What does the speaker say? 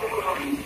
いい?